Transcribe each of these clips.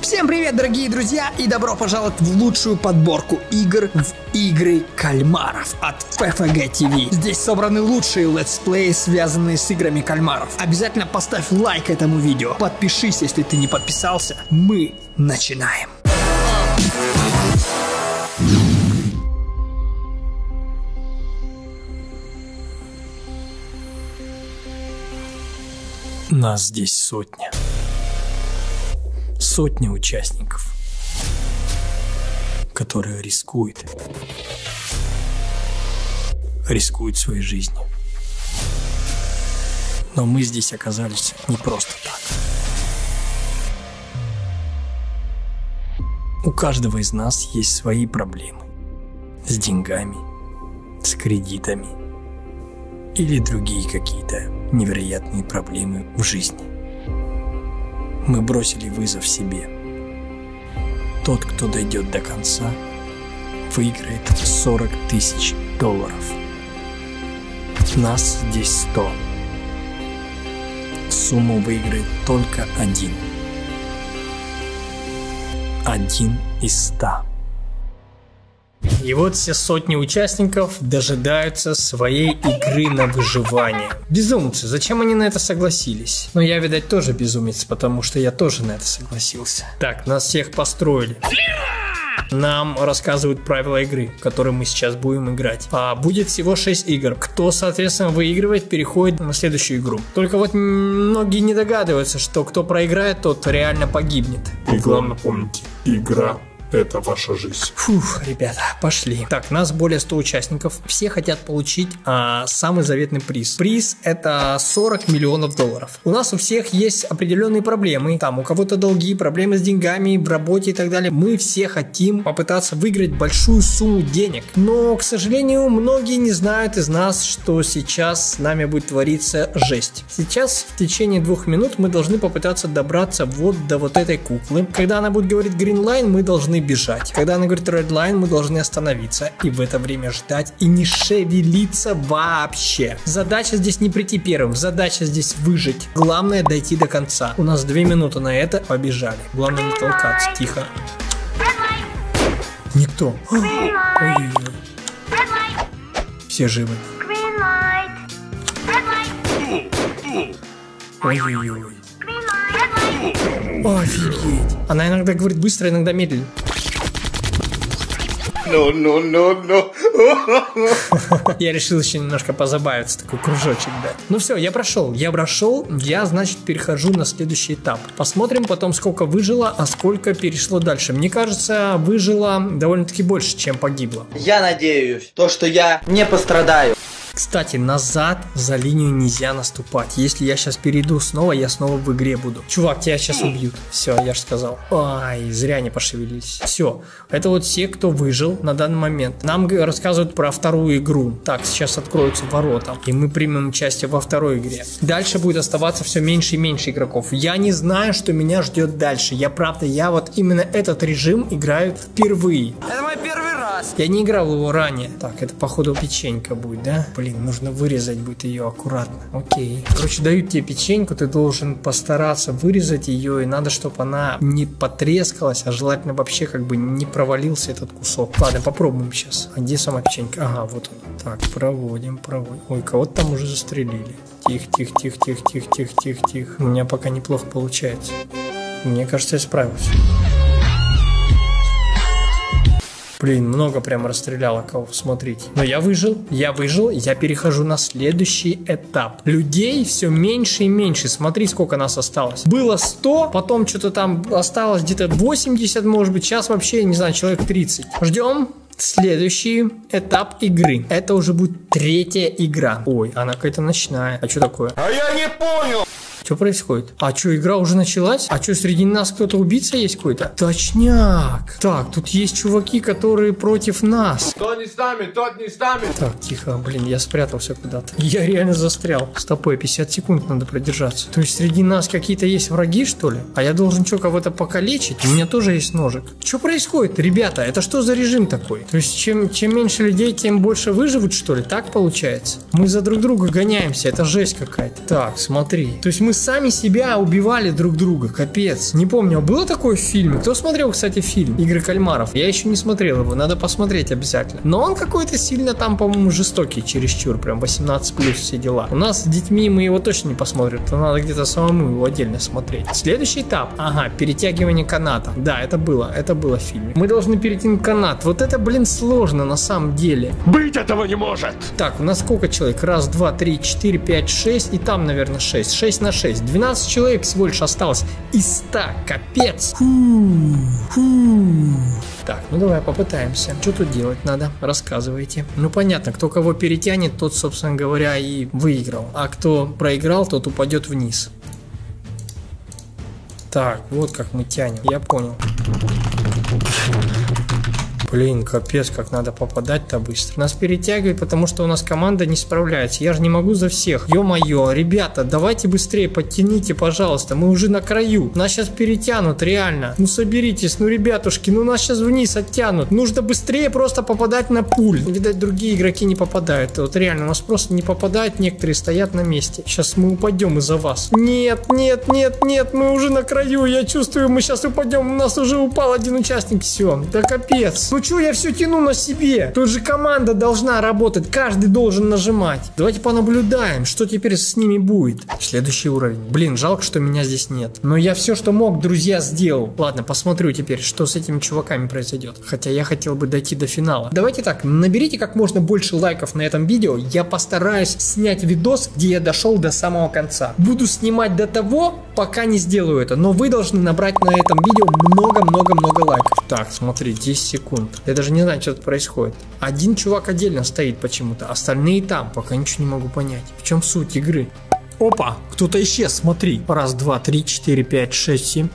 Всем привет, дорогие друзья, и добро пожаловать в лучшую подборку игр в игры кальмаров от PFG TV. Здесь собраны лучшие летсплеи, связанные с играми кальмаров. Обязательно поставь лайк этому видео, подпишись, если ты не подписался. Мы начинаем. Нас здесь сотня. Сотни участников, которые рискуют. Рискуют своей жизнью. Но мы здесь оказались не просто так. У каждого из нас есть свои проблемы. С деньгами, с кредитами или другие какие-то невероятные проблемы в жизни. Мы бросили вызов себе. Тот, кто дойдет до конца, выиграет 40 тысяч долларов. Нас здесь 100. Сумму выиграет только один. Один из ста. И вот все сотни участников дожидаются своей игры на выживание. Безумцы, зачем они на это согласились? Но я, видать, тоже безумец, потому что я тоже на это согласился. Так, нас всех построили. Нам рассказывают правила игры, в которые мы сейчас будем играть. А будет всего 6 игр. Кто, соответственно, выигрывает, переходит на следующую игру. Только вот многие не догадываются, что кто проиграет, тот реально погибнет. И главное помните, игра это ваша жизнь. Фух, ребята, пошли. Так, нас более 100 участников. Все хотят получить а, самый заветный приз. Приз это 40 миллионов долларов. У нас у всех есть определенные проблемы. Там у кого-то долги, проблемы с деньгами, в работе и так далее. Мы все хотим попытаться выиграть большую сумму денег. Но, к сожалению, многие не знают из нас, что сейчас с нами будет твориться жесть. Сейчас в течение двух минут мы должны попытаться добраться вот до вот этой куклы. Когда она будет говорить Green Line, мы должны бежать. Когда она говорит Red Line, мы должны остановиться и в это время ждать и не шевелиться вообще. Задача здесь не прийти первым, задача здесь выжить. Главное дойти до конца. У нас две минуты на это, побежали. Главное не толкаться, тихо. Никто. Ой-ой-ой. Все живы. Ой-ой-ой. Офигеть. Она иногда говорит быстро, иногда медленно. No, no, no, no. Я решил еще немножко позабавиться, такой кружочек дать. Ну все, я прошел. Я прошел, я, значит, перехожу на следующий этап. Посмотрим потом, сколько выжило, а сколько перешло дальше. Мне кажется, выжило довольно-таки больше, чем погибло. Я надеюсь, то, что я не пострадаю. Кстати, назад за линию нельзя наступать. Если я сейчас перейду снова, я снова в игре буду. Чувак, тебя сейчас убьют. Все, я же сказал. Ай, зря они пошевелились. Все, это вот все, кто выжил на данный момент. Нам рассказывают про вторую игру. Так, сейчас откроются ворота, и мы примем участие во второй игре. Дальше будет оставаться все меньше и меньше игроков. Я не знаю, что меня ждет дальше. Я правда, я вот именно этот режим играю впервые. Это мой первый раз. Я не играл его ранее. Так, это походу печенька будет, да? Блин, нужно вырезать будет ее аккуратно. Окей. Короче, дают тебе печеньку, ты должен постараться вырезать ее, и надо, чтобы она не потрескалась, а желательно вообще как бы не провалился этот кусок. Ладно, попробуем сейчас. А где сама печенька? Ага, вот она. Так, проводим, проводим. Ой, кого-то там уже застрелили. Тихо, тихо, тихо, тихо, тихо, тихо, тихо, тихо. У меня пока неплохо получается. Мне кажется, я справился. Блин, много прям расстреляла кого, смотрите. Но я выжил, я выжил, я перехожу на следующий этап. Людей все меньше и меньше. Смотри, сколько нас осталось. Было 100, потом что-то там осталось где-то 80, может быть. Сейчас вообще, не знаю, человек 30. Ждем следующий этап игры. Это уже будет третья игра. Ой, она какая-то ночная. А что такое? А я не понял. Что происходит? А что, игра уже началась? А что, среди нас кто-то убийца есть какой-то? Точняк. Так, тут есть чуваки, которые против нас. Тот не с нами, тот не с нами. Так, тихо, блин, я спрятался куда-то. Я реально застрял. Стопой, 50 секунд надо продержаться. То есть среди нас какие-то есть враги, что ли? А я должен что, кого-то покалечить? У меня тоже есть ножик. Что происходит, ребята? Это что за режим такой? То есть чем, чем меньше людей, тем больше выживут, что ли? Так получается? Мы за друг друга гоняемся, это жесть какая-то. Так, смотри. То есть мы сами себя убивали друг друга, капец. Не помню, а было такое в фильме? Кто смотрел, кстати, фильм «Игры кальмаров»? Я еще не смотрел его, надо посмотреть обязательно. Но он какой-то сильно там, по-моему, жестокий чересчур, прям 18 плюс все дела. У нас с детьми мы его точно не посмотрим, то надо где-то самому его отдельно смотреть. Следующий этап, ага, перетягивание каната. Да, это было, это было в фильме. Мы должны перетянуть канат. Вот это, блин, сложно на самом деле. Быть этого не может! Так, у нас сколько человек? Раз, два, три, четыре, пять, шесть. И там, наверное, шесть. Шесть на шесть. 12 человек всего лишь осталось. Из 100. Капец. Фу, фу. Так, ну давай попытаемся. Что тут делать надо? Рассказывайте. Ну понятно, кто кого перетянет, тот, собственно говоря, и выиграл. А кто проиграл, тот упадет вниз. Так, вот как мы тянем. Я понял. Блин, капец, как надо попадать-то быстро. Нас перетягивает, потому что у нас команда не справляется. Я же не могу за всех. Ё-моё, ребята, давайте быстрее подтяните, пожалуйста. Мы уже на краю. Нас сейчас перетянут, реально. Ну соберитесь, ну ребятушки, ну нас сейчас вниз оттянут. Нужно быстрее просто попадать на пуль. Видать, другие игроки не попадают. Вот реально, у нас просто не попадают, некоторые стоят на месте. Сейчас мы упадем из-за вас. Нет, нет, нет, нет, мы уже на краю. Я чувствую, мы сейчас упадем. У нас уже упал один участник. Все, да капец. Ну что я все тяну на себе? Тут же команда должна работать, каждый должен нажимать. Давайте понаблюдаем, что теперь с ними будет. Следующий уровень. Блин, жалко, что меня здесь нет. Но я все, что мог, друзья, сделал. Ладно, посмотрю теперь, что с этими чуваками произойдет. Хотя я хотел бы дойти до финала. Давайте так, наберите как можно больше лайков на этом видео. Я постараюсь снять видос, где я дошел до самого конца. Буду снимать до того, пока не сделаю это. Но вы должны набрать на этом видео много-много-много лайков. Так, смотри, 10 секунд. Я даже не знаю, что тут происходит. Один чувак отдельно стоит почему-то, остальные там. Пока ничего не могу понять. В чем суть игры? Опа, кто-то исчез, смотри. Раз, два, три, четыре, пять, шесть, семь.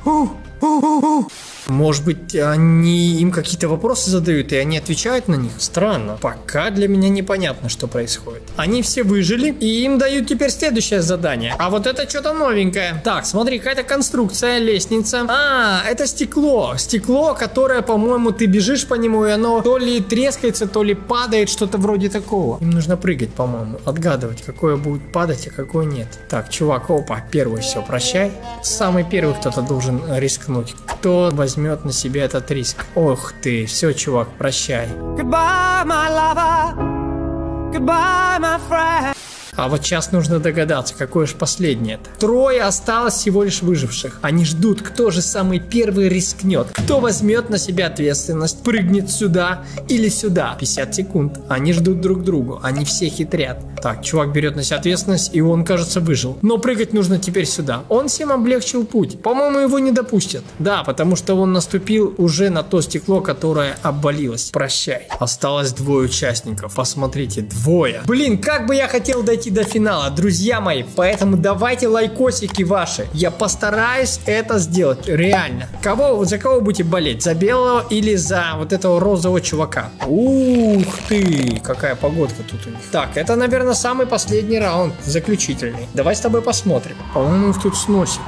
Может быть, они им какие-то вопросы задают, и они отвечают на них? Странно. Пока для меня непонятно, что происходит. Они все выжили, и им дают теперь следующее задание. А вот это что-то новенькое. Так, смотри, какая-то конструкция, лестница. А, это стекло. Стекло, которое, по-моему, ты бежишь по нему, и оно то ли трескается, то ли падает, что-то вроде такого. Им нужно прыгать, по-моему, отгадывать, какое будет падать, а какое нет. Так, чувак, опа, первый, все, прощай. Самый первый кто-то должен рискнуть. Кто возьмет возьмет на себя этот риск. Ох ты, все, чувак, прощай. Goodbye, my lover. Goodbye, my friend. А вот сейчас нужно догадаться, какое же последнее это. Трое осталось всего лишь выживших. Они ждут, кто же самый первый рискнет. Кто возьмет на себя ответственность, прыгнет сюда или сюда. 50 секунд. Они ждут друг другу. Они все хитрят. Так, чувак берет на себя ответственность, и он, кажется, выжил. Но прыгать нужно теперь сюда. Он всем облегчил путь. По-моему, его не допустят. Да, потому что он наступил уже на то стекло, которое обвалилось. Прощай. Осталось двое участников. Посмотрите, двое. Блин, как бы я хотел дойти до финала, друзья мои. Поэтому давайте лайкосики ваши. Я постараюсь это сделать. Реально. Кого, за кого будете болеть? За белого или за вот этого розового чувака? Ух ты, какая погодка тут у них. Так, это, наверное, самый последний раунд, заключительный. Давай с тобой посмотрим. По-моему, их тут сносит.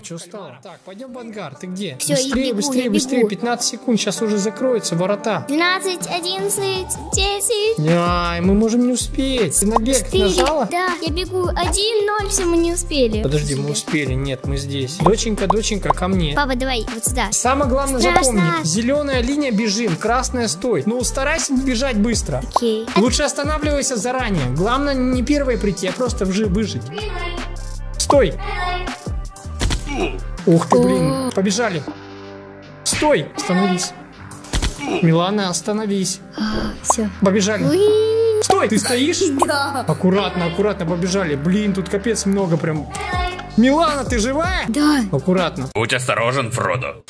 А что стало? Так, пойдем в ангар. Ты где? Всё, я быстрее, бегу, быстрее, я быстрее. бегу. 15 секунд. Сейчас уже закроются ворота. 12, 11, 10. Ай, мы можем не успеть. Ты на бег нажала? Да, я бегу. 1, 0, все, мы не успели. Подожди, мы успели. Нет, мы здесь. Доченька, доченька, ко мне. Папа, давай, вот сюда. Самое главное Страшно. запомни. Зеленая линия бежим, красная стой. Ну старайся бежать быстро. Окей. Лучше останавливайся заранее. Главное не первой прийти, а просто вжи- выжить. Стой! Ух ты, блин. Побежали. Стой! Остановись. Милана, остановись. Все. Побежали. Уи. Стой! Ты стоишь? Да. Аккуратно, аккуратно побежали. Блин, тут капец много прям. Милана, ты живая? Да. Аккуратно. Будь осторожен, Фродо.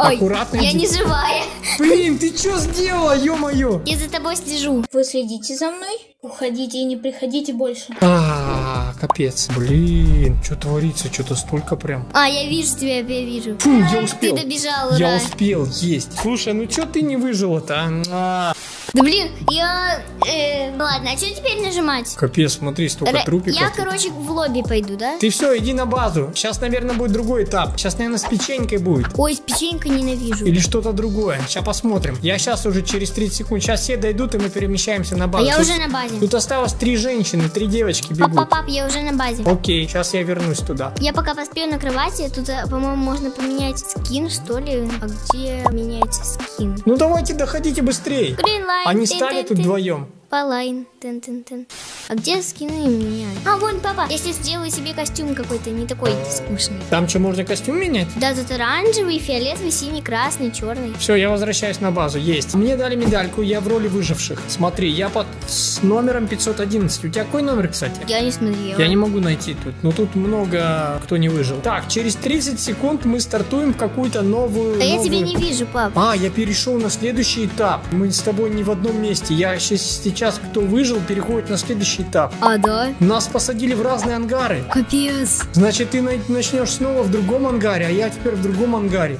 Ой, Аккуратно я иди. не живая. Блин, ты что сделала, ё-моё? Я за тобой слежу. Вы следите за мной? Уходите и не приходите больше. А, капец. Блин, что творится? Что-то столько прям. А, я вижу тебя, я вижу. Фу, я успел. Ты добежал, Я ура. успел есть. Слушай, ну что ты не выжила-то? а? А. Да блин, я... э, ладно, а что теперь нажимать? Капец, смотри, столько Ра- трупиков. Я, короче, в лобби пойду, да? Ты все, иди на базу. Сейчас, наверное, будет другой этап. Сейчас, наверное, с печенькой будет. Ой, с печенькой ненавижу. Или что-то другое. Сейчас посмотрим. Я сейчас уже через 30 секунд. Сейчас все дойдут, и мы перемещаемся на А базу. я Тут- уже на базе. Тут осталось три женщины, три девочки бегут. пап, пап, я уже на базе. Окей, сейчас я вернусь туда. Я пока поспею на кровати, тут, э, по-моему, можно поменять скин, что ли? А где менять скин? Ну давайте доходите быстрее. Green Они стали тут вдвоем. Полайн. Тын -тын -тын. А где скины менять? А, вон, папа, если сделаю себе костюм какой-то не такой скучный. Там что, можно костюм менять? Да, тут оранжевый, фиолетовый, синий, красный, черный. Все, я возвращаюсь на базу. Есть. Мне дали медальку, я в роли выживших. Смотри, я под с номером 511. У тебя какой номер, кстати? Я не смотрела. Я не могу найти тут, но тут много кто не выжил. Так, через 30 секунд мы стартуем в какую-то новую... А я новую- тебя не вижу, пап. А, я перешел на следующий этап. Мы с тобой не в одном месте. Я щас- сейчас, кто выжил, переходит на следующий этап. А, да? Нас посадили в разные ангары. Капец. Значит, ты на- начнешь снова в другом ангаре, а я теперь в другом ангаре.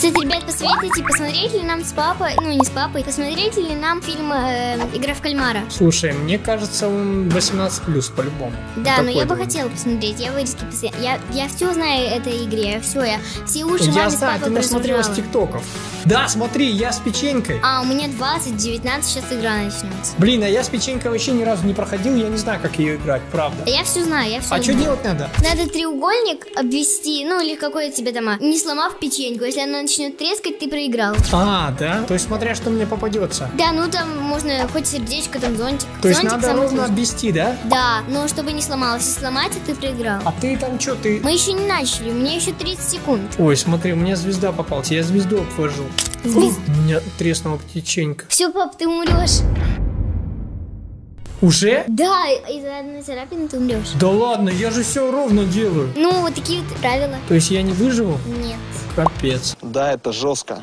Кстати, ребят, посоветуйте, посмотреть ли нам с папой, ну не с папой, посмотреть ли нам фильм э, «Игра в кальмара». Слушай, мне кажется, он 18 плюс по-любому. Да, но Такой я бы хотела посмотреть, я вырезки посмотрела. Я, я все знаю этой игре, я все, я все уши Я маме знаю, ты насмотрелась тиктоков. Да, смотри, я с печенькой. А, у меня 20, 19, сейчас игра начнется. Блин, а я с печенькой вообще ни разу не проходил, я не знаю, как ее играть, правда. А я все знаю, я все А что делать надо? Надо треугольник обвести, ну или какой тебе там, а, не сломав печеньку. Если она начнет трескать, ты проиграл. А, да? То есть смотря, что мне попадется. Да, ну там можно хоть сердечко, там зонтик. То есть Зонтик надо ровно сложный. обвести, да? Да, но чтобы не сломалось. Если сломать, ты проиграл. А ты там что, ты... Мы еще не начали, у меня еще 30 секунд. Ой, смотри, у меня звезда попалась, я звезду обвожу. Звезд- У меня треснула печенька. Все, пап, ты умрешь. Уже? Да, из-за одной царапины ты умрешь. Да ладно, я же все ровно делаю. Ну, вот такие вот правила. То есть я не выживу? Нет. Капец. Да, это жестко.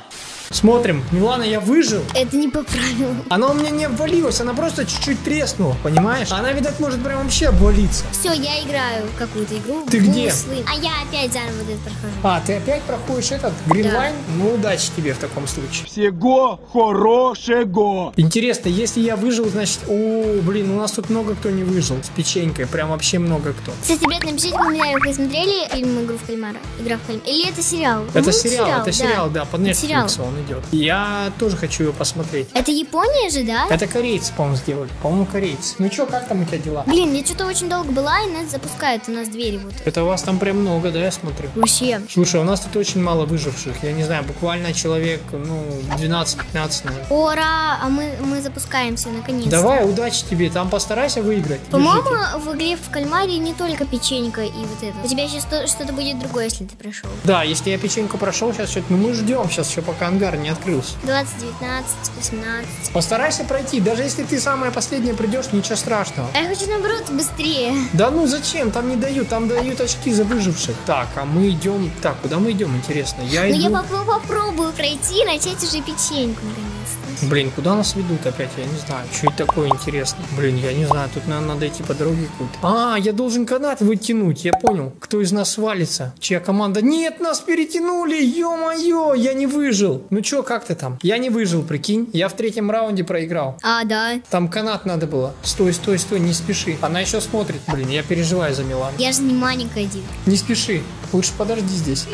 Смотрим. Милана, я выжил. Это не по правилам. Она у меня не обвалилась, она просто чуть-чуть треснула, понимаешь? Она, видать, может прям вообще обвалиться. Все, я играю в какую-то игру. Ты где? Буслы. А я опять заново вот это прохожу. А, ты опять проходишь этот гринлайн? Ну, удачи тебе в таком случае. Всего хорошего. Интересно, если я выжил, значит... О, блин, у нас тут много кто не выжил. С печенькой, прям вообще много кто. Кстати, ребят, напишите в комментариях, вы смотрели фильм «Игру в кальмара»? Игра в кальмара. Или это сериал? Это Ну, сериал, это сериал, да, под Это Netflix сериал. он идет. Я тоже хочу его посмотреть. Это Япония же, да? Это корейцы, по-моему, сделали. По-моему, корейцы. Ну чё, как там у тебя дела? Блин, я что-то очень долго была, и нас запускают, у нас двери вот. Это у вас там прям много, да, я смотрю? Вообще. Слушай, у нас тут очень мало выживших. Я не знаю, буквально человек, ну, 12-15, наверное. Ура! А мы, мы запускаемся, наконец-то. Давай, удачи тебе, там постарайся выиграть. По-моему, в игре в кальмаре не только печенька и вот это. У тебя сейчас что-то будет другое, если ты прошел. Да, если я печеньку прошел, сейчас что-то... Ну, мы ждем сейчас еще, пока ангар не открылся. 20, 19, 18. Постарайся пройти, даже если ты самая последняя придешь, ничего страшного. А я хочу наоборот быстрее. Да ну зачем? Там не дают, там дают очки за выживших. Так, а мы идем... Так, куда мы идем, интересно? Я Но иду... Ну, я попро- попробую пройти и начать уже печеньку наконец-то. Блин, куда нас ведут опять? Я не знаю. Что это такое интересно? Блин, я не знаю. Тут наверное, надо идти по дороге какой-то. А, я должен канат вытянуть. Я понял. Кто из нас свалится? Чья команда? Нет, нас перетянули. Ё-моё, я не выжил. Ну чё, как ты там? Я не выжил, прикинь. Я в третьем раунде проиграл. А, да. Там канат надо было. Стой, стой, стой, не спеши. Она еще смотрит. Блин, я переживаю за Милану. Я же не маленькая один. Не спеши. Лучше подожди здесь.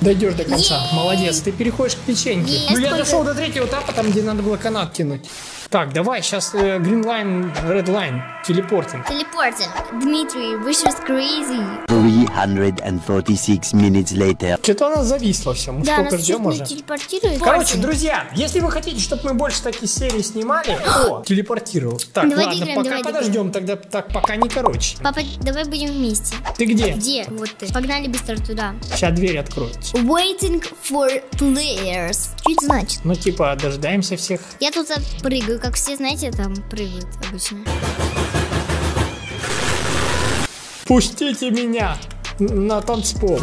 Дойдешь до конца. Ей! Молодец, ты переходишь к печеньке. Ей, ну, я дошел до третьего этапа, там, где надо было канат тянуть. Так, давай, сейчас э, Green Line, Red Line, телепортинг. Телепортер. Дмитрий, wishes crazy. 346 minutes later. Что-то у нас зависло все, мы Да, сколько нас ждем уже. телепортируют. Короче, друзья, если вы хотите, чтобы мы больше таких серий снимали, о, телепортировал. Так, Давай ладно, доиграем, пока давай подождем, тогда так пока не короче. Папа, давай будем вместе. Ты где? Где? Вот ты. Погнали быстро туда. Сейчас дверь откроется. Waiting for players. Что это значит? Ну, типа, дождаемся всех. Я тут прыгаю, как все, знаете, там прыгают обычно. Пустите меня на танцпол.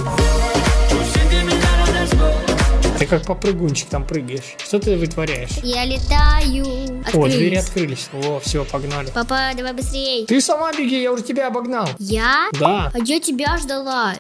Ты как попрыгунчик там прыгаешь. Что ты вытворяешь? Я летаю. О, Открылись. двери открылись. О, все, погнали. Папа, давай быстрее. Ты сама беги, я уже тебя обогнал. Я? Да. А я тебя ждала.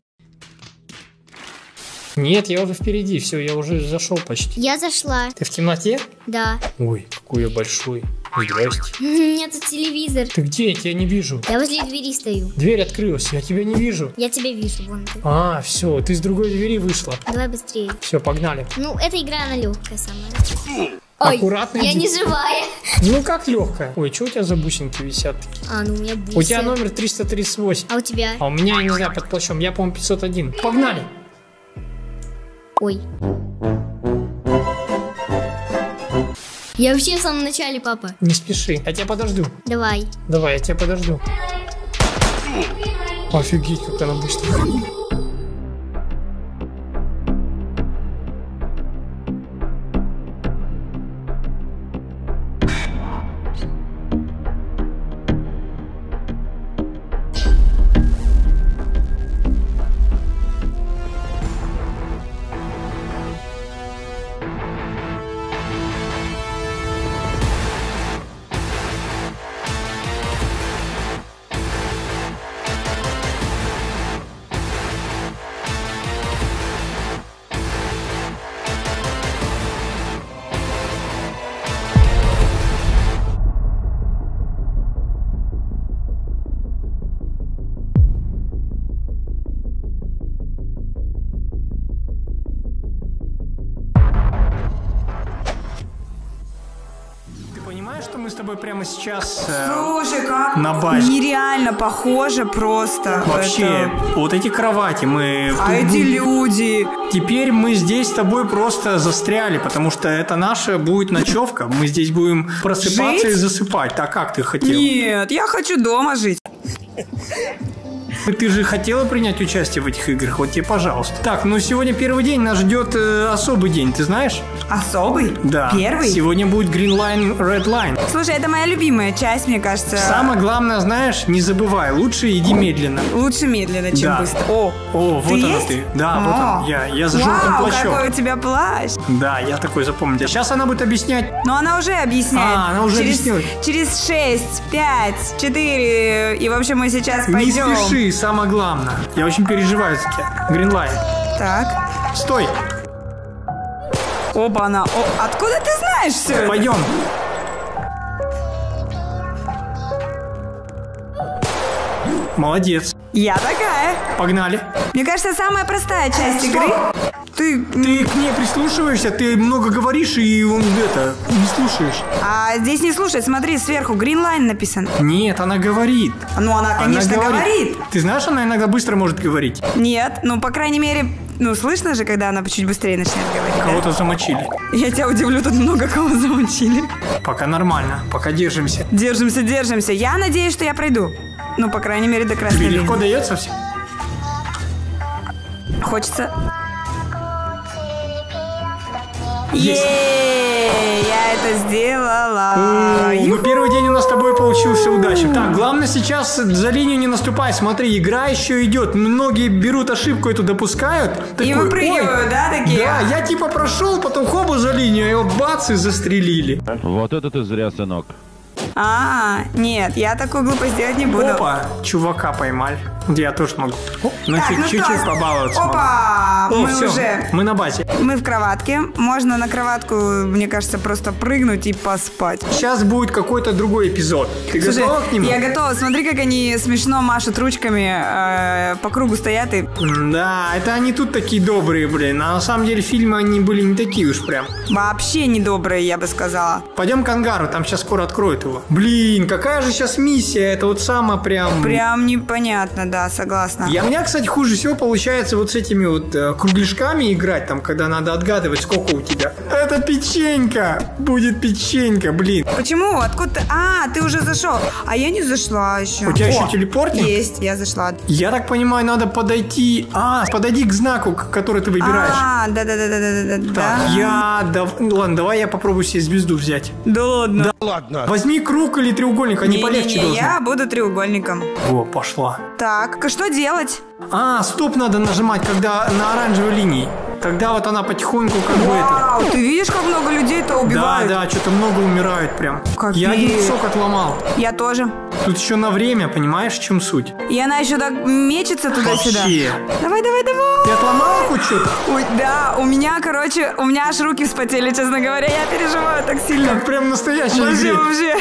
Нет, я уже впереди, все, я уже зашел почти. Я зашла. Ты в темноте? Да. Ой, какой я большой. Здрасте. У меня тут телевизор. Ты где? Я тебя не вижу. Я возле двери стою. Дверь открылась, я тебя не вижу. Я тебя вижу, вон ты. А, все, ты с другой двери вышла. Давай быстрее. Все, погнали. Ну, эта игра, она легкая самая. Ой, Аккуратно я иди. не живая. Ну как легкая? Ой, что у тебя за бусинки висят? такие? А, ну у меня бусы. У тебя номер 338. А у тебя? А у меня, я не знаю, под плащом. Я, по-моему, 501. Погнали. Ой. Я вообще в самом начале, папа. Не спеши. Я тебя подожду. Давай. Давай, я тебя подожду. Офигеть, как она быстро. Тобой прямо сейчас... э, Слушай, как На базе. нереально похоже просто. Вообще, Это- вот эти кровати мы... А эти люди... Теперь мы здесь с тобой просто застряли, потому что это наша будет ночевка. Мы здесь будем просыпаться Жить? и засыпать. Так как ты хотел? Нет, я хочу дома жить. Ты же хотела принять участие в этих играх, вот тебе, пожалуйста. Так, ну сегодня первый день, нас ждет э, особый день, ты знаешь? Особый? Да. Первый? Сегодня будет Green Line, Red Line. Слушай, это моя любимая часть, мне кажется. Самое главное, знаешь, не забывай, лучше иди медленно. Лучше медленно, чем Да. быстро. О, О, вот она есть? ты. Да, вот О. он, я. Я за желтым плащом. какой у тебя плащ. Да, я такой запомнил. Сейчас она будет объяснять. Но она уже объясняет. А, она уже через, объяснила. Через 6, 5, 4. И, в общем, мы сейчас Не пойдем. спеши, самое главное. Я очень переживаю за тебя. Line. Так. Стой, Оба она. О, откуда ты знаешь все пойдем. Молодец. Я такая. Погнали. Мне кажется, самая простая часть игры. Ты... Ты к ней прислушиваешься, ты много говоришь и он это не слушаешь. А здесь не слушай, смотри, сверху Green Line написан. Нет, она говорит. Ну, она, конечно, она говорит. Ты знаешь, она иногда быстро может говорить. Нет, ну, по крайней мере, ну, слышно же, когда она чуть быстрее начинает говорить. да? Кого-то замочили. Я тебя удивлю, тут много кого замучили. Пока нормально, пока держимся. Держимся, держимся. Я надеюсь, что я пройду. Ну, по крайней мере, до красной Тебе линии. легко дается все? Хочется... Есть. Я это сделала. Ну, первый день у нас с тобой получился удачным. Так, главное сейчас за линию не наступай. Смотри, игра еще идет. Многие берут ошибку эту, допускают. И выпрыгивают, «Ой, да, такие? Да, я типа прошел, потом хоба за линию, а его бац и застрелили. Вот это ты зря, сынок. А, нет, я такую глупость сделать не буду. Опа, чувака поймали. Я тоже могу. О, ну, Так, чуть- ну чуть-чуть побаловаться могу. Опа! О, мы всё, уже... мы на базе. Мы в кроватке. Можно на кроватку, мне кажется, просто прыгнуть и поспать. Сейчас будет какой-то другой эпизод. Ты Слушай, готова к нему? я готова. Смотри, как они смешно машут ручками, э, по кругу стоят и... Да, это они тут такие добрые, блин. А на самом деле фильмы они были не такие уж прям. Вообще недобрые, я бы сказала. Пойдем к ангару, там сейчас скоро откроют его. Блин, какая же сейчас миссия? Это вот самое прям... Прям непонятно, да, согласна. Я, у меня, кстати, хуже всего получается вот с этими вот э, кругляшками играть, там, когда надо отгадывать, сколько у тебя. Это печенька! Будет печенька, блин. Почему? Откуда ты? А, ты уже зашел. А я не зашла еще. У тебя О, еще телепортинг? Есть, я зашла. Я так понимаю, надо подойти... А, подойди к знаку, который ты выбираешь. А, да, да, да, да, да, да, Так, да. я... дав- ну Ладно, давай я попробую себе звезду взять. Да ладно. Возьми круг или треугольник, они полегче Не-не-не, должны. я буду треугольником. О, пошла. Так, а что делать? А, стоп надо нажимать, когда на оранжевой линии. Тогда вот она потихоньку как бы это... Вау, ты видишь, как много людей-то Да, убивают? да, что-то много умирают прям. Капец. Я один кусок отломал. Я тоже. Тут еще на время, понимаешь, в чем суть? И она еще так мечется туда-сюда. Вообще. Давай, давай, давай. Ты отломала хоть что-то? Ой, да, у меня, короче, у меня аж руки вспотели, честно говоря. Я переживаю так сильно. Как прям настоящий Вообще, игре. вообще.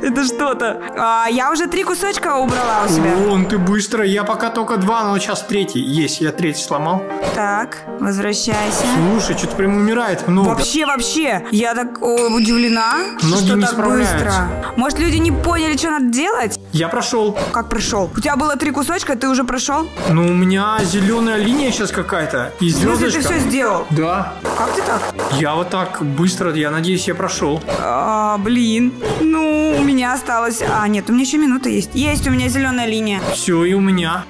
Это что-то. А, я уже три кусочка убрала у себя. Вон ты быстро. Я пока только два, но сейчас третий. Есть, я третий сломал. Так, возвращайся. Слушай, что-то прям умирает много. Вообще, вообще, я так о, удивлена, Многие что так быстро. Может, люди не поняли, что надо делать? Я прошел. Как прошел? У тебя было три кусочка, ты уже прошел? Ну, у меня зеленая линия сейчас какая-то. И В смысле, ты звездочка. все сделал? Да. Как ты так? Я вот так быстро, я надеюсь, я прошел. А, блин. Ну, у меня осталось... А, нет, у меня еще минута есть. Есть у меня зеленая линия. Все, и у меня.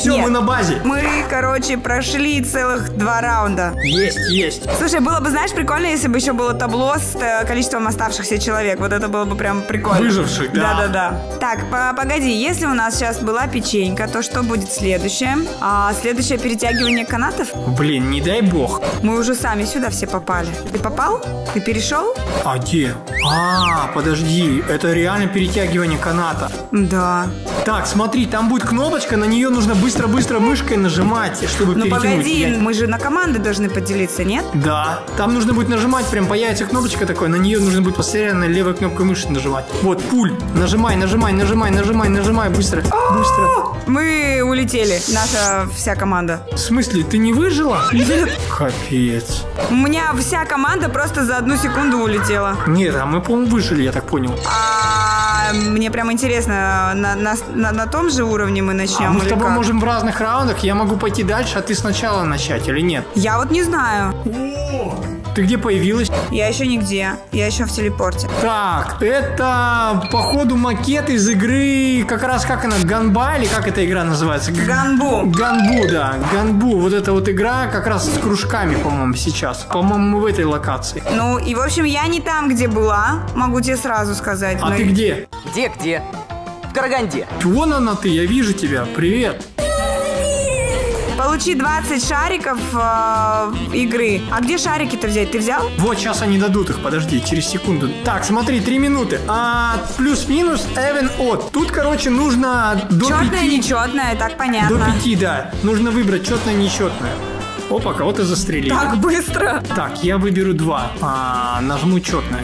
Все, Нет. мы на базе. Мы, короче, прошли целых два раунда. Есть, есть. Слушай, было бы, знаешь, прикольно, если бы еще было табло с э, количеством оставшихся человек. Вот это было бы прям прикольно. Выживших, да. Да-да-да. Так, по- погоди, если у нас сейчас была печенька, то что будет следующее? А, следующее перетягивание канатов? Блин, не дай бог. Мы уже сами сюда все попали. Ты попал? Ты перешел? А где? А, подожди, это реально перетягивание каната. Да. Так, смотри, там будет кнопочка, на нее нужно быстро-быстро мышкой нажимать, чтобы Ну перетянуть. погоди, мы же на команды должны поделиться, нет? Да, там нужно будет нажимать, прям появится кнопочка такой, на нее нужно будет постоянно левой кнопкой мыши нажимать. Вот, пуль, нажимай, нажимай, нажимай, нажимай, нажимай, быстро, быстро. Мы улетели, наша вся команда. В смысле, ты не выжила? Капец. У меня вся команда просто за одну секунду улетела. Нет, а мы, по-моему, выжили, я так понял. А мне прям интересно, на, на, на- на том же уровне мы начнем А мы с тобой как? можем в разных раундах, я могу пойти дальше, а ты сначала начать или нет? Я вот не знаю. Ты где появилась? Я еще нигде. Я еще в телепорте. Так, это, походу, макет из игры, как раз как она, Ганба или как эта игра называется? Ганбу. Ганбу, да, Ганбу. Вот эта вот игра как раз с кружками, по-моему, сейчас. По-моему, мы в этой локации. Ну, и, в общем, я не там, где была. Могу тебе сразу сказать. А но- ты где? Где-где? В Караганде. Вон она ты, я вижу тебя. Привет. Получи 20 шариков э, игры. А где шарики-то взять? Ты взял? Вот сейчас они дадут их, подожди, через секунду. Так, смотри, три минуты. А плюс-минус even от. Тут, короче, нужно до Четное, нечетное, так До понятно. пяти, да. Нужно выбрать четное, нечетное. Опа, кого-то застрелили. Так быстро. Так, я выберу два. А, нажму четное.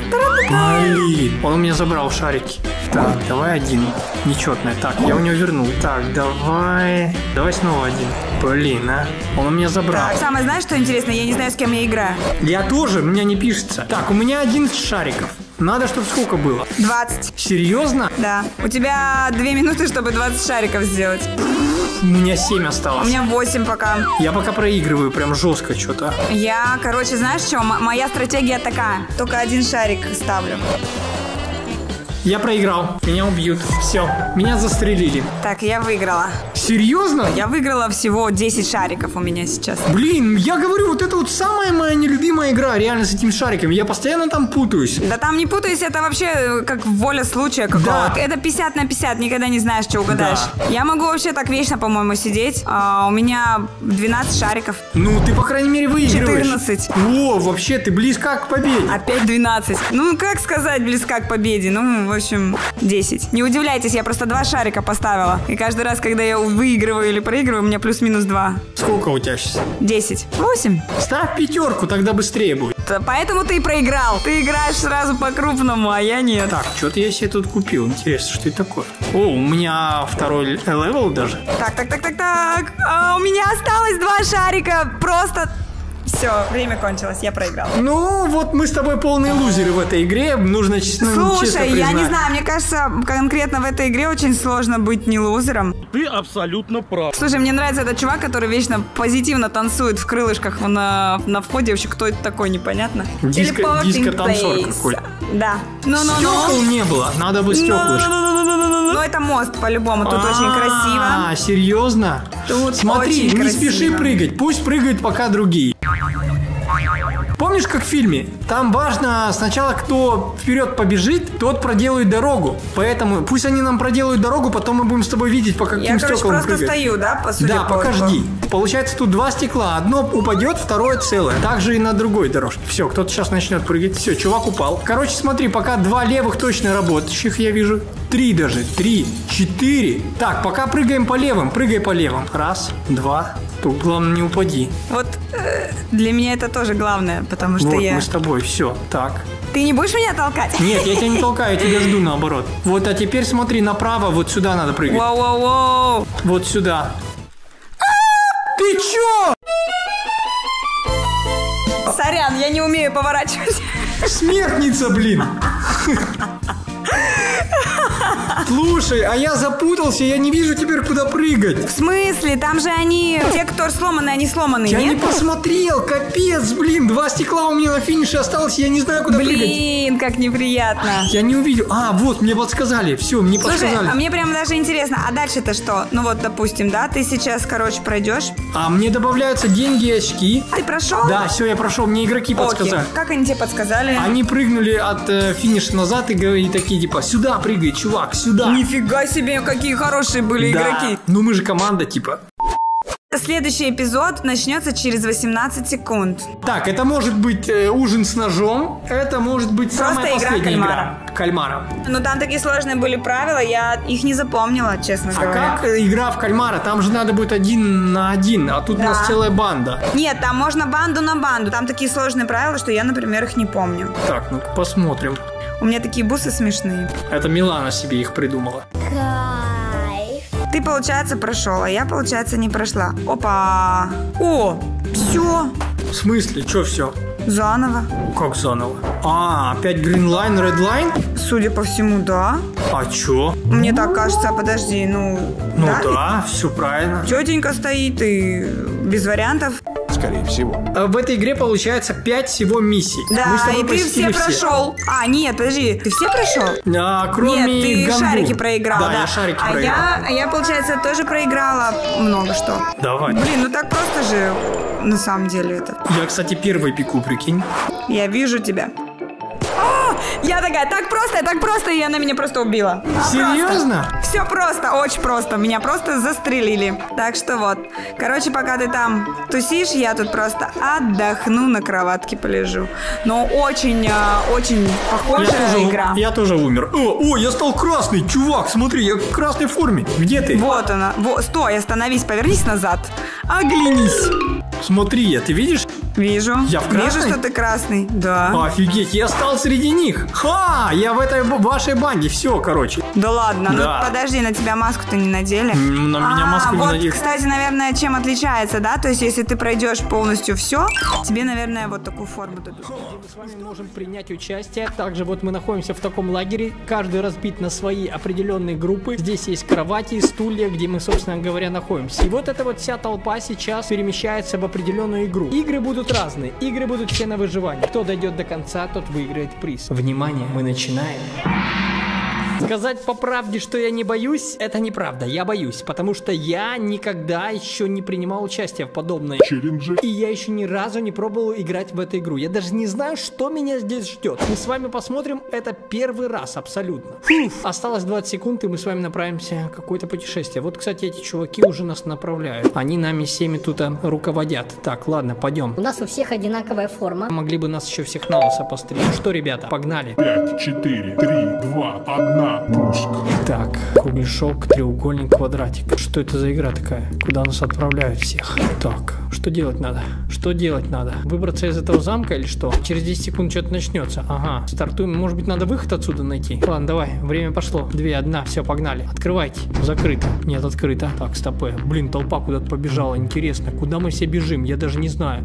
Блин, он у меня забрал шарики. Так, давай один. Нечетное. Так, я у него вернул. Так, давай. Давай снова один. Блин, а. Он у меня забрал. Так, самое знаешь, что интересно? Я не знаю, с кем я играю. Я тоже, у меня не пишется. Так, у меня один шариков. Надо, чтобы сколько было? 20. Серьезно? Да. У тебя 2 минуты, чтобы 20 шариков сделать. У меня 7 У осталось. меня 8 пока. Я пока проигрываю прям жестко что-то. Я, короче, знаешь что? Моя стратегия такая. Только один шарик ставлю. Я проиграл. Меня убьют. Все. Меня застрелили. Так, я выиграла. Серьезно? Я выиграла всего 10 шариков у меня сейчас. Блин, я говорю, вот это вот самая моя нелюбимая игра, реально с этим шариком. Я постоянно там путаюсь. Да там не путаюсь, это вообще э, как воля случая какого-то. Да. Это 50 на 50, никогда не знаешь, что угадаешь. Я могу вообще так вечно, по-моему, сидеть. А, у меня 12 шариков. Ну, ты, по крайней мере, выигрываешь. 14. О, вообще, ты близка к победе. Опять 12. Ну, как сказать, близка к победе? Ну, общем, 10. Не удивляйтесь, я просто два шарика поставила. И каждый раз, когда я выигрываю или проигрываю, у меня плюс-минус 2. Сколько у тебя сейчас? 10. 8. Ставь пятерку, тогда быстрее будет. Поэтому ты и проиграл. Ты играешь сразу по-крупному, а я нет. Так, что-то я себе тут купил. Интересно, что это такое? О, у меня второй л- level даже. Так, так, так, так, так. А, у меня осталось два шарика. Просто... Все, время кончилось, я проиграл. Ну, вот мы с тобой полные лузеры в этой игре. Нужно честно, честно Слушай, я не знаю, мне кажется, конкретно в этой игре очень сложно быть не лузером. Ты абсолютно прав. Слушай, мне нравится этот чувак, который вечно позитивно танцует в крылышках на, на входе. Вообще, кто это такой, непонятно. Диско- диско-танцор какой-то. Да. Ну-ну-ну. Стекол не было, надо бы стеклышко. Ну, это мост, по-любому. Тут очень красиво. А, серьезно? Тут Смотри, очень не красиво. спеши прыгать, пусть прыгают пока другие. Помнишь, как в фильме? Там важно сначала, кто вперед побежит, тот проделает дорогу. Поэтому пусть они нам проделают дорогу, потом мы будем с тобой видеть, по каким Я, короче, стеклам просто прыгать. стою, да, по судя Да, по- пока жди. Получается, тут два стекла. Одно упадет, второе целое. Так же и на другой дорожке. Все, кто-то сейчас начнет прыгать. Все, чувак упал. Короче, смотри, пока два левых точно работающих я вижу. Три даже. Три, четыре. Так, пока прыгаем по левым. Прыгай по левым. Раз, два. Тут главное не упади. Вот э, для меня это тоже главное, потому что вот, я... мы с тобой. Все, так. Ты не будешь меня толкать? Нет, я тебя не толкаю, я тебя жду наоборот. Вот, а теперь смотри направо, вот сюда надо прыгать. Воу-воу-воу. Вот сюда. Ты чё? Сорян, я не умею поворачивать. Смертница, блин! Слушай, а я запутался, я не вижу теперь, куда прыгать. В смысле? Там же они... Те, кто сломаны, они сломаны, Я не нет? посмотрел, капец, блин, два стекла у меня на финише осталось, я не знаю, куда прыгать. Блин, как неприятно. Я не увидел. А, вот, мне подсказали, все, мне Слушай, подсказали. а мне прям даже интересно, а дальше-то что? Ну вот, допустим, да, ты сейчас, короче, пройдешь. А мне добавляются деньги и очки. Ты прошел? Да, все, я прошел, мне игроки Окей. подсказали. Как они тебе подсказали? Они прыгнули от э, финиша назад и говорили такие, типа, сюда прыгай, чувак, сюда. Нифига себе, какие хорошие были Да. игроки. Ну мы же команда, типа. Следующий эпизод начнется через 18 секунд. Так, это может быть э, ужин с ножом, это может быть Просто самая игра последняя кальмара. игра. Кальмара. Но там такие сложные были правила, я их не запомнила, честно А говоря. как э, игра в кальмара? Там же надо будет один на один, а тут у Да. нас целая банда. Нет, там можно банду на банду. Там такие сложные правила, что я, например, их не помню. Так, ну посмотрим. У меня такие бусы смешные. Это Милана себе их придумала. Кайф. Ты, получается, прошел, а я, получается, не прошла. Опа! О, все, В смысле? Че все? заново. Как заново? А, опять Green Line, Red Line? Судя по всему, да. А чё? Мне так кажется, подожди, ну... Ну да, все правильно. Тетенька стоит и без вариантов. Скорее всего. А В этой игре получается 5 всего миссий. Да, и ты посетили все прошел. А, нет, подожди, ты все прошел? А, кроме Нет, ты Ганбу. шарики проиграл, Да, да. я шарики а проиграл. Я, а я, получается, тоже проиграла много что. Давай. Блин, ну так просто же на самом деле это. Я, кстати, первый пеку, прикинь. Я вижу тебя. Я такая, так просто, так просто, и она меня просто убила. Серьезно? Все просто, очень просто. Меня просто застрелили. Так что вот. Короче, пока ты там тусишь, я тут просто отдохну, на кроватке полежу. Но очень, а, очень похожая тоже, игра. я тоже умер. О, о, я стал красный, чувак, смотри, я в красной форме. Где ты? Вот она. Во, стой, остановись, повернись назад. Оглянись. Смотри, я, ты видишь? Вижу. Я в Вижу, красной? что ты красный. Да. Офигеть, я стал среди них. Ха, я в этой вашей банде. Все, короче. Да ладно, Да. ну подожди, на тебя маску-то не надели. На меня А, маску не вот, надели. кстати, наверное, чем отличается, да? То есть, если ты пройдешь полностью все, тебе, наверное, вот такую форму дадут. Мы с вами можем принять участие. Также вот мы находимся в таком лагере. Каждый разбит на свои определенные группы. Здесь есть кровати, стулья, где мы, собственно говоря, находимся. И вот эта вот вся толпа сейчас перемещается в определенную игру. Игры будут разные. Игры будут все на выживание. Кто дойдет до конца, тот выиграет приз. Внимание, мы начинаем. Сказать по правде, что я не боюсь, это неправда. Я боюсь, потому что я никогда еще не принимал участие в подобной челлендже. И я еще ни разу не пробовал играть в эту игру. Я даже не знаю, что меня здесь ждет. Мы с вами посмотрим это первый раз абсолютно. Фуф. Осталось 20 секунд, и мы с вами направимся в какое-то путешествие. Вот, кстати, эти чуваки уже нас направляют. Они нами всеми тут а, руководят. Так, ладно, пойдем. У нас у всех одинаковая форма. Могли бы нас еще всех на лосо пострелить. Ну что, ребята, погнали. 5, 4, 3, 2, 1. А, пушка. Так, кругляшок, треугольник, квадратик. Что это за игра такая? Куда нас отправляют всех? Так, что делать надо? Что делать надо? Выбраться из этого замка или что? Через 10 секунд что-то начнется. Ага, стартуем. Может быть, надо выход отсюда найти? Ладно, давай, время пошло. Две, одна, все, погнали. Открывайте. Закрыто. Нет, открыто. Так, стопы. Блин, толпа куда-то побежала. Интересно, куда мы все бежим? Я даже не знаю.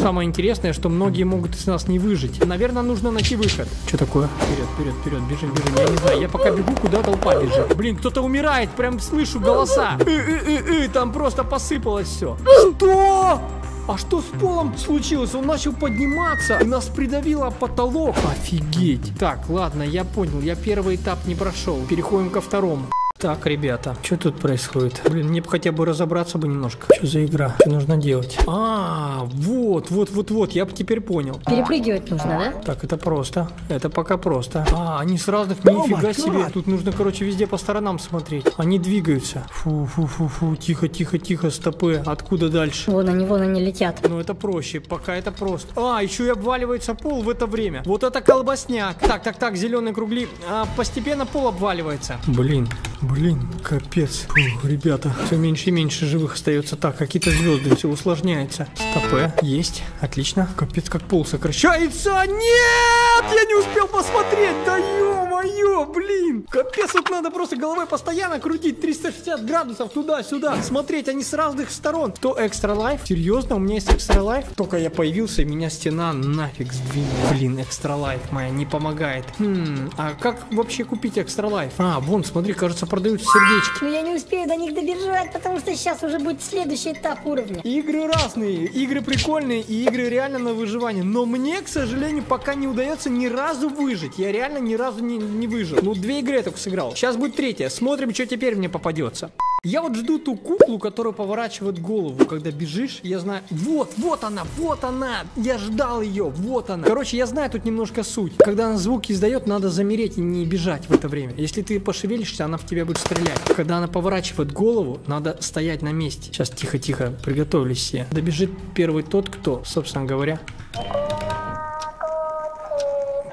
Самое интересное, что многие могут из нас не выжить. Наверное, нужно найти выход. Что такое? Вперед, вперед, вперед, бежим, бежим. Я не знаю, я пока бегу, куда толпа бежит. Блин, кто-то умирает, прям слышу голоса. И-и-и-и, там просто посыпалось все. Что? А что с полом случилось? Он начал подниматься, и нас придавило потолок. Офигеть. Так, ладно, я понял, я первый этап не прошел. Переходим ко второму. Так, ребята, что тут происходит? Блин, мне бы хотя бы разобраться бы немножко. Что за игра? Что нужно делать? А, вот, вот, вот, вот, я бы теперь понял. Перепрыгивать нужно, да? Так, это просто. Это пока просто. А, они с разных, нифига себе. Тут нужно, короче, везде по сторонам смотреть. Они двигаются. Фу, фу, фу, фу, тихо, тихо, тихо, стопы. Откуда дальше? Вон они, вон они летят. Ну, это проще, пока это просто. А, еще и обваливается пол в это время. Вот это колбасняк. Так, так, так, зеленые кругли. А, постепенно пол обваливается. Блин, блин, капец. Фу, ребята, все меньше и меньше живых остается. Так, какие-то звезды, все усложняется. Стопы, есть, отлично. Капец, как пол сокращается. Нет, я не успел посмотреть. Да ё-моё, блин. Капец, вот надо просто головой постоянно крутить 360 градусов туда-сюда. Смотреть, они с разных сторон. Кто экстра лайф? Серьезно, у меня есть экстра лайф? Только я появился, и меня стена нафиг сдвинула. Блин, экстра лайф моя не помогает. Хм, а как вообще купить экстра лайф? А, вон, смотри, кажется, продаются сердечки. Но я не успею до них добежать, потому что сейчас уже будет следующий этап уровня. Игры разные, игры прикольные и игры реально на выживание. Но мне, к сожалению, пока не удается ни разу выжить. Я реально ни разу не, не выжил. Ну, две игры я только сыграл. Сейчас будет третья. Смотрим, что теперь мне попадется. Я вот жду ту куклу, которая поворачивает голову, когда бежишь. Я знаю, вот, вот она, вот она. Я ждал ее, вот она. Короче, я знаю тут немножко суть. Когда она звуки издает, надо замереть и не бежать в это время. Если ты пошевелишься, она в тебя будет стрелять. Когда она поворачивает голову, надо стоять на месте. Сейчас тихо-тихо, приготовились все. Добежит первый тот, кто, собственно говоря...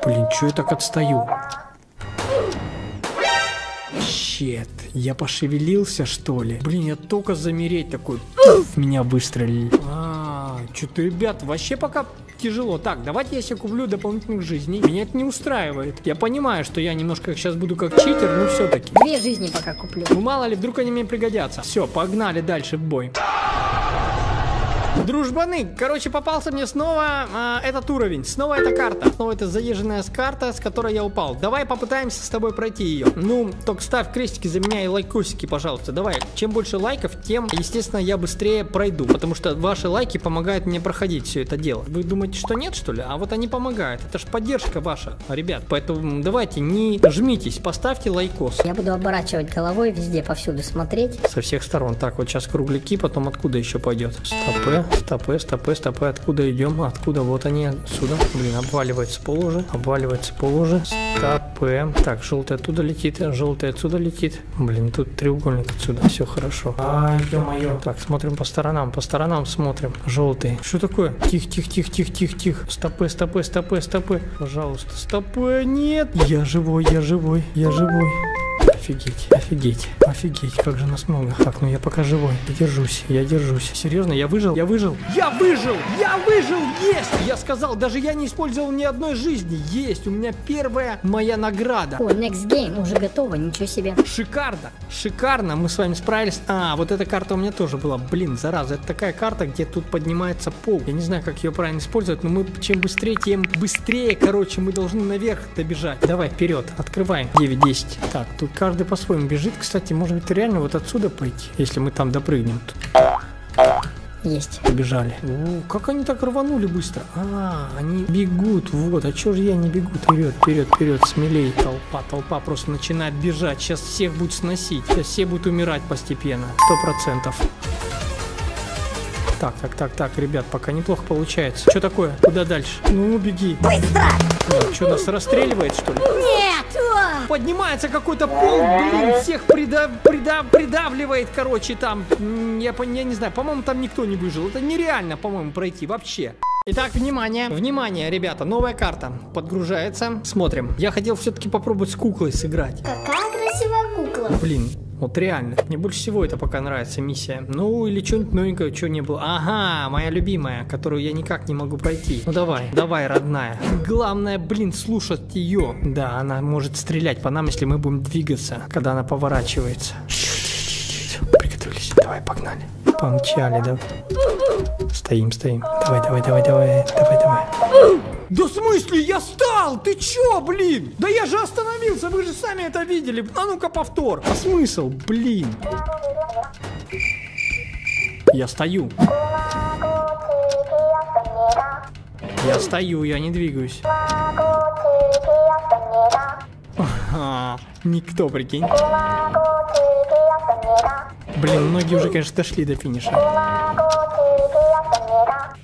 Блин, что я так отстаю? Щет, я пошевелился что ли? Блин, я только замереть такой, пуф, меня выстрелили. А, что-то, ребят, вообще пока тяжело. Так, давайте я себе куплю дополнительных жизней. Меня это не устраивает. Я понимаю, что я немножко сейчас буду как читер, но все-таки. Две жизни пока куплю. Ну мало ли, вдруг они мне пригодятся. Все, погнали дальше в бой. Дружбаны, короче, попался мне снова а, этот уровень, снова эта карта, снова эта заезженная карта, с которой я упал. Давай попытаемся с тобой пройти ее. Ну, только ставь крестики за меня и лайкосики, пожалуйста. Давай, чем больше лайков, тем, естественно, я быстрее пройду, потому что ваши лайки помогают мне проходить все это дело. Вы думаете, что нет, что ли? А вот они помогают. Это же поддержка ваша, ребят. Поэтому давайте, не жмитесь, поставьте лайкос. Я буду оборачивать головой везде, повсюду смотреть. Со всех сторон. Так, вот сейчас кругляки, потом откуда еще пойдет? Стопы, стопы, стопы, стопы. Откуда идем? Откуда? Вот они отсюда. Блин, обваливается пол уже. Обваливается пол уже. Стопы. Так, желтый оттуда летит, желтый отсюда летит. Блин, тут треугольник отсюда. Все хорошо. Ай, ё-моё. Так, смотрим по сторонам, по сторонам смотрим. Желтый. Что такое? Тихо, тихо, тихо, тихо, тихо, тихо. Стопы, стопы, стопы, стопы. Пожалуйста, стопы. Нет. Я живой, я живой, я живой. Офигеть, офигеть, офигеть, как же нас много. Так, ну я пока живой, я держусь, я держусь. Серьезно, я выжил, я выжил. Я выжил, я выжил, есть! Я сказал, даже я не использовал ни одной жизни. Есть, у меня первая моя награда. О, next game уже готово, ничего себе. Шикарно, шикарно, мы с вами справились. А, вот эта карта у меня тоже была. Блин, зараза, это такая карта, где тут поднимается пол. Я не знаю, как ее правильно использовать, но мы чем быстрее, тем быстрее, короче, мы должны наверх добежать. Давай, вперед, открываем. 9-10. Так, тут каждый по-своему бежит. Кстати, может быть, реально вот отсюда пойти, если мы там допрыгнем. Есть. Побежали. О, как они так рванули быстро? А, они бегут. Вот, а чё же я не бегу? Вперед, вперед, вперед, смелей. Толпа, толпа просто начинает бежать. Сейчас всех будет сносить. Сейчас все будут умирать постепенно. Сто процентов. Так, так, так, так, ребят, пока неплохо получается. Что такое? Куда дальше? Ну, беги. Быстро! Что, нас расстреливает, что ли? Нет! Поднимается какой-то пол, блин, всех прида, прида, придавливает, короче, там, я, я не знаю, по-моему, там никто не выжил. Это нереально, по-моему, пройти вообще. Итак, внимание, внимание, ребята, новая карта подгружается. Смотрим. Я хотел все-таки попробовать с куклой сыграть. Какая красивая кукла. Блин, вот реально. Мне больше всего это пока нравится миссия. Ну, или что-нибудь новенькое, что не было. Ага, моя любимая, которую я никак не могу пройти. Ну давай, давай, родная. Главное, блин, слушать ее. Да, она может стрелять по нам, если мы будем двигаться, когда она поворачивается. Приготовились. Давай, погнали. Помчали, да. Стоим, стоим. Давай, давай, давай, давай, давай, давай. Да в смысле, я стал? Ты чё, блин? Да я же остановился, вы же сами это видели. А ну-ка повтор. А смысл, блин? Я стою. Я стою, я не двигаюсь. Никто, прикинь. Блин, многие уже, конечно, дошли до финиша.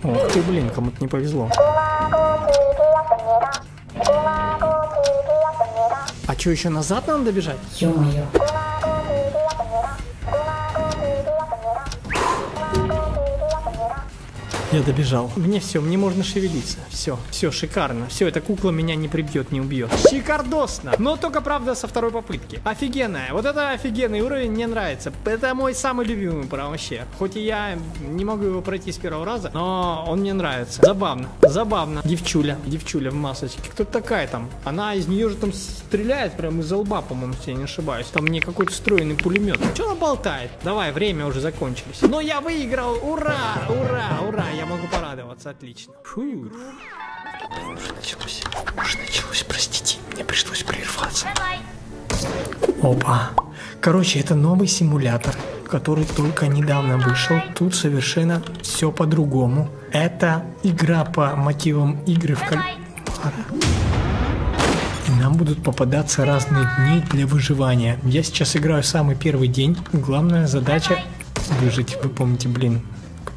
Ох ты, блин, кому-то не повезло. А что, еще назад надо добежать? Ё-моё. Я добежал. Мне все, мне можно шевелиться. Все, все, шикарно. Все, эта кукла меня не прибьет, не убьет. Шикардосно. Но только, правда, со второй попытки. Офигенная. Вот это офигенный уровень мне нравится. Это мой самый любимый прям вообще. Хоть и я не могу его пройти с первого раза, но он мне нравится. Забавно, забавно. Девчуля, девчуля в масочке. Кто такая там? Она из нее же там стреляет прям из лба, по-моему, если я не ошибаюсь. Там мне какой-то встроенный пулемет. Что она болтает? Давай, время уже закончилось. Но я выиграл! Ура! Ура! Ура! Я могу порадоваться, отлично. Фу. Уже началось. Уже началось, простите. Мне пришлось прерваться. Опа. Короче, это новый симулятор, который только недавно вышел. Тут совершенно все по-другому. Это игра по мотивам игры в кальмара. И нам будут попадаться разные дни для выживания. Я сейчас играю самый первый день. Главная задача выжить. Вы помните, блин,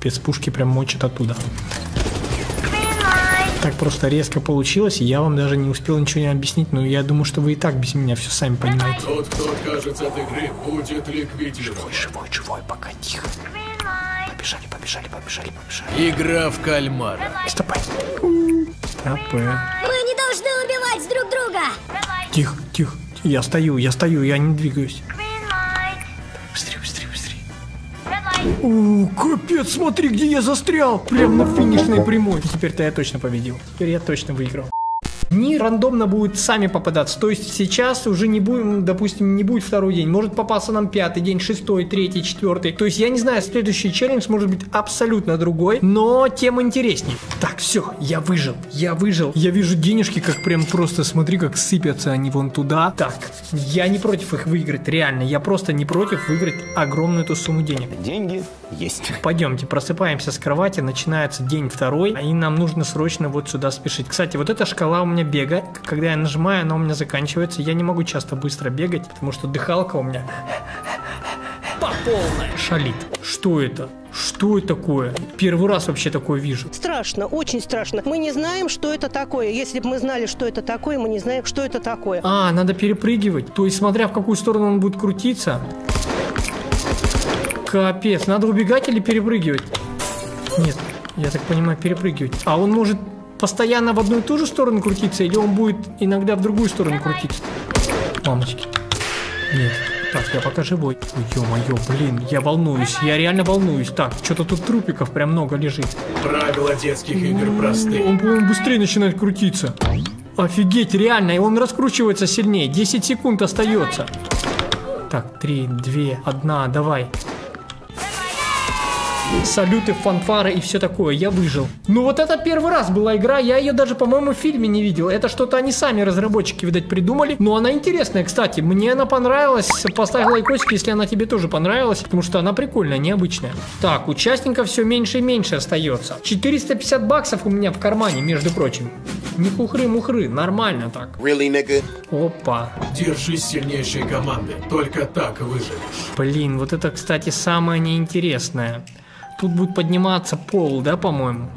спецпушки прям мочат оттуда. Так просто резко получилось, и я вам даже не успел ничего не объяснить, но я думаю, что вы и так без меня все сами понимаете. Тот, кто откажется от игры, будет ликвидирован. Живой, живой, живой, пока тихо. Побежали, побежали, побежали, побежали. Игра в кальмара. Стопай. Стопы. Мы не должны убивать друг друга. Тихо, тихо. Я стою, я стою, я не двигаюсь. О, капец, смотри, где я застрял. Прям на финишной прямой. Теперь-то я точно победил. Теперь я точно выиграл. Дни рандомно будут сами попадаться. То есть сейчас уже не будем, допустим, не будет второй день. Может попасться нам пятый день, шестой, третий, четвертый. То есть я не знаю, следующий челлендж может быть абсолютно другой, но тем интереснее. Так, все, я выжил, я выжил. Я вижу денежки, как прям просто, смотри, как сыпятся они вон туда. Так, я не против их выиграть, реально. Я просто не против выиграть огромную эту сумму денег. Деньги есть. Пойдемте, просыпаемся с кровати, начинается день второй, и нам нужно срочно вот сюда спешить. Кстати, вот эта шкала у меня бега, когда я нажимаю, она у меня заканчивается. Я не могу часто быстро бегать, потому что дыхалка у меня по полной шалит. Что это? Что это такое? Первый раз вообще такое вижу. Страшно, очень страшно. Мы не знаем, что это такое. Если бы мы знали, что это такое, мы не знаем, что это такое. А, надо перепрыгивать. То есть, смотря в какую сторону он будет крутиться. Капец, надо убегать или перепрыгивать? Нет, я так понимаю, перепрыгивать. А он может постоянно в одну и ту же сторону крутиться, или он будет иногда в другую сторону крутиться? Мамочки. Нет. Так, я пока живой. Ой, ё-моё, блин, я волнуюсь, я реально волнуюсь. Так, что-то тут трупиков прям много лежит. Правила детских игр просты. Он, по-моему, быстрее начинает крутиться. Офигеть, реально, и он раскручивается сильнее. 10 секунд остается. Так, 3, 2, 1, давай. Салюты, фанфары и все такое, я выжил. Ну вот это первый раз была игра, я ее даже, по-моему, в фильме не видел. Это что-то они сами, разработчики, видать, придумали. Но она интересная, кстати, мне она понравилась. Поставь лайкосик, если она тебе тоже понравилась, потому что она прикольная, необычная. Так, участников все меньше и меньше остается. 450 баксов у меня в кармане, между прочим. Не хухры-мухры, нормально так. Really, nigga? Опа. Держись сильнейшей команды. Только так выживешь. Блин, вот это, кстати, самое неинтересное. Тут будет подниматься пол, да, по-моему?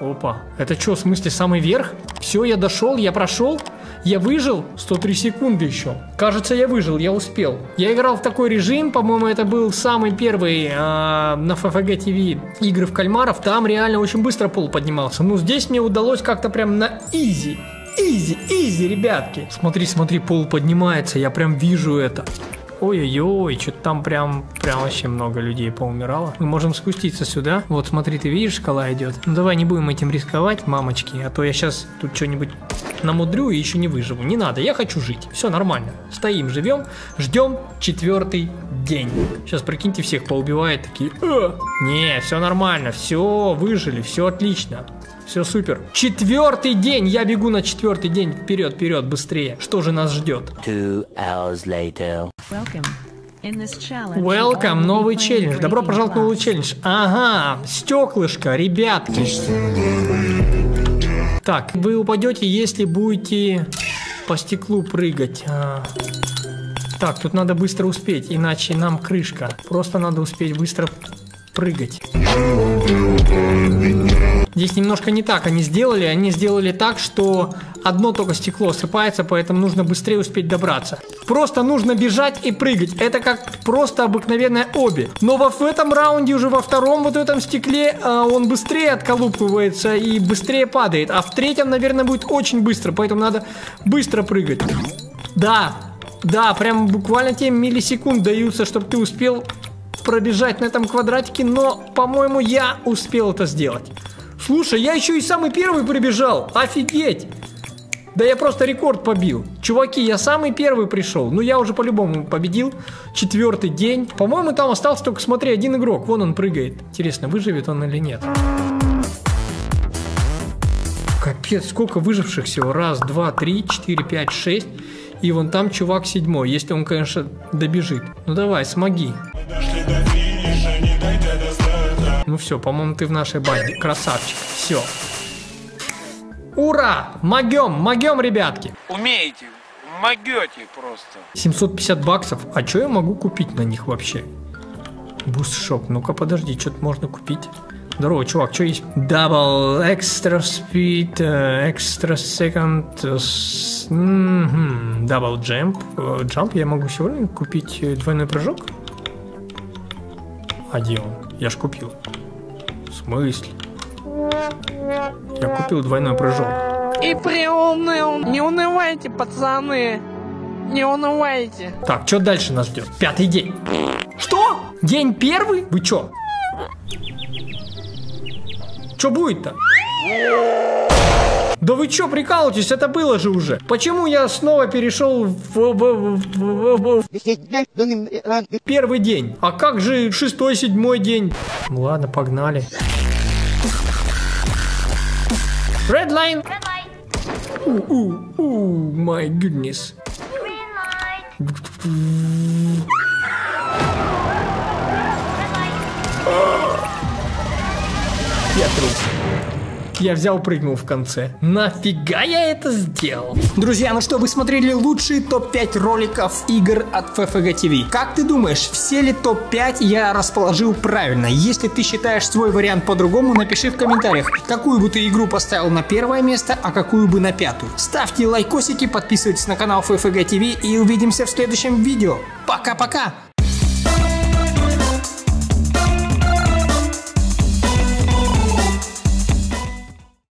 Опа, это что, в смысле самый верх? Все, я дошел, я прошел, я выжил 103 секунды еще. Кажется, я выжил, я успел. Я играл в такой режим, по-моему, это был самый первый э, на FFG TV игры в кальмаров. Там реально очень быстро пол поднимался. Ну, здесь мне удалось как-то прям на easy. Easy, easy, ребятки. Смотри, смотри, пол поднимается, я прям вижу это. Ой-ой-ой, что-то там прям, прям вообще много людей поумирало. Мы можем спуститься сюда. Вот смотри, ты видишь, шкала идет. Ну давай не будем этим рисковать, мамочки, а то я сейчас тут что-нибудь намудрю и еще не выживу. Не надо, я хочу жить. Все нормально. Стоим, живем, ждем четвертый день. Сейчас, прикиньте, всех поубивает такие. «Э!» Не, все нормально, все, выжили, все отлично. Все супер. Четвертый день. Я бегу на четвертый день. Вперед, вперед, быстрее. Что же нас ждет? Two hours later. Welcome, новый челлендж. Добро пожаловать в новый челлендж. Ага, стеклышко, ребятки. Так, вы упадете, если будете по стеклу прыгать. А. Так, тут надо быстро успеть, иначе нам крышка. Просто надо успеть быстро прыгать. Здесь немножко не так они сделали. Они сделали так, что одно только стекло осыпается, поэтому нужно быстрее успеть добраться. Просто нужно бежать и прыгать. Это как просто обыкновенное обе. Но во, в этом раунде, уже во втором вот этом стекле, э, он быстрее отколупывается и быстрее падает. А в третьем, наверное, будет очень быстро, поэтому надо быстро прыгать. Да, да, прям буквально те миллисекунд даются, чтобы ты успел пробежать на этом квадратике, но, по-моему, я успел это сделать. Слушай, я еще и самый первый прибежал. Офигеть! Да я просто рекорд побил. Чуваки, я самый первый пришел. Ну, я уже по-любому победил. Четвертый день. По-моему, там остался только, смотри, один игрок. Вон он прыгает. Интересно, выживет он или нет? Капец, сколько выживших всего. Раз, два, три, четыре, пять, шесть. И вон там чувак седьмой, если он, конечно, добежит. Ну давай, смоги. Ну все, по-моему, ты в нашей банде. Красавчик. Все. Ура! Могем, могем, ребятки. Умеете, могете просто. 750 баксов. А что я могу купить на них вообще? Буст шоп. Ну-ка, подожди, что-то можно купить. Здорово, чувак, что есть? Double extra speed, uh, extra second, mm-hmm, double jump. Uh, jump я могу сегодня купить двойной прыжок? А где он? Я ж купил. В смысле? Я купил двойной прыжок. И приуныл. Не унывайте, пацаны. Не унывайте. Так, что дальше нас ждет? Пятый день. Что? День первый? Вы чё? Что будет-то? Да вы чё прикалываетесь? Это было же уже. Почему я снова перешел в, в, в, в, первый день? А как же шестой, седьмой день? Ну ладно, погнали. Red line. Ooh, my goodness. Я труп. Я взял, прыгнул в конце. Нафига я это сделал? Друзья, ну что, вы смотрели лучшие топ-5 роликов игр от FFG TV. Как ты думаешь, все ли топ-5 я расположил правильно? Если ты считаешь свой вариант по-другому, напиши в комментариях, какую бы ты игру поставил на первое место, а какую бы на пятую. Ставьте лайкосики, подписывайтесь на канал FFG TV и увидимся в следующем видео. Пока-пока!